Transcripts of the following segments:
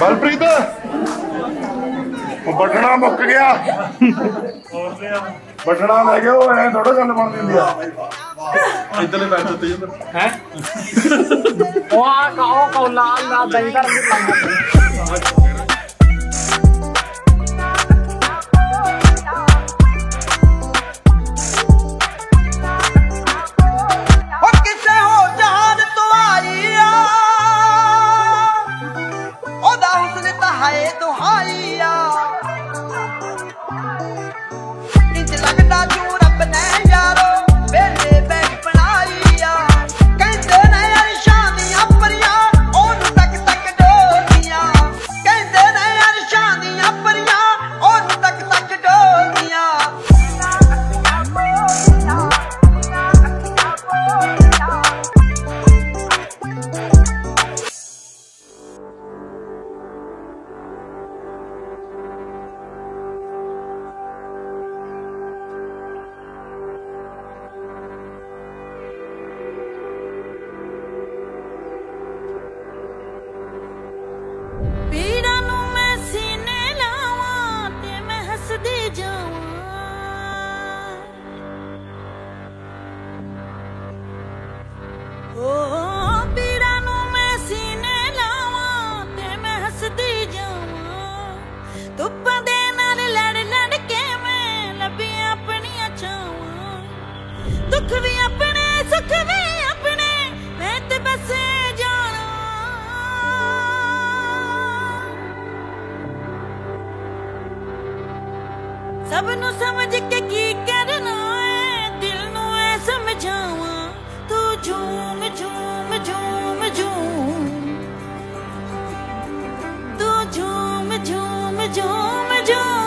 ਬਲਪ੍ਰੀਤ ਉਹ ਬਟਣਾ ਮੁੱਕ ਗਿਆ। ਬਟਣਾ ਲੈ ਗਿਆ ਉਹ ਐ ਥੋੜਾ ਗੱਲ ਬਣਦੀ ਹੁੰਦੀ ਆ। ਇਧਰਲੇ ਪੈਰ ਤੇ ਉੱਤੇ ਜਾਂਦਾ ਹੈ? ਉਹ ਆ ਕਹੋ ਕਹੋ ਲਾਲ ਲਾਲ ਦਹੀਂ ਕਰ ਸੁੱਖ ਵੀ ਆਪਣੇ ਸੁੱਖ ਵੀ ਆਪਣੇ ਮੈਂ ਤੇ ਬਸ ਜਾਣਾ ਸਭ ਨੂੰ ਸਮਝ ਕੇ ਕੀ ਕਰਨਾ ਹੈ ਦਿਲ ਨੂੰ ਐ ਸਮਝਾਵਾਂ ਤੂੰ ਝੂਮ ਝੂਮ ਝੂਮ ਝੂਮ ਤੂੰ ਝੂਮ ਝੂਮ ਝੂਮ ਝੂਮ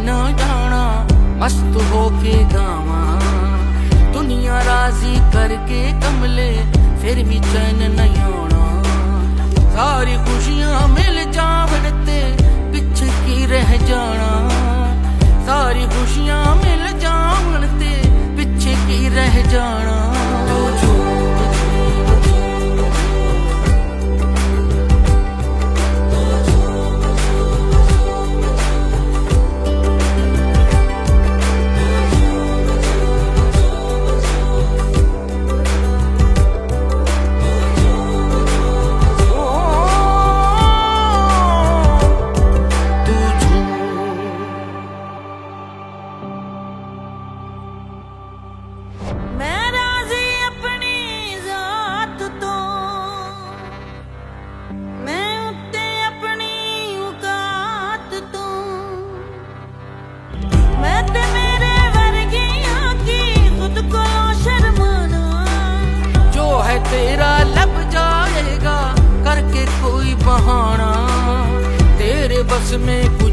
न जाना मस्त होके गावा। दुनिया राज़ी करके कमले फिर भी चैन नहीं आना। तेरा लब जाएगा करके कोई बहाना। तेरे बस में कुछ